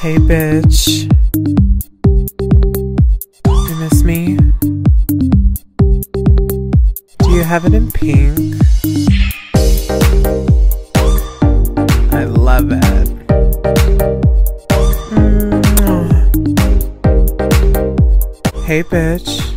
Hey, bitch. You miss me? Do you have it in pink? I love it. Mm, Mwah. Hey, bitch.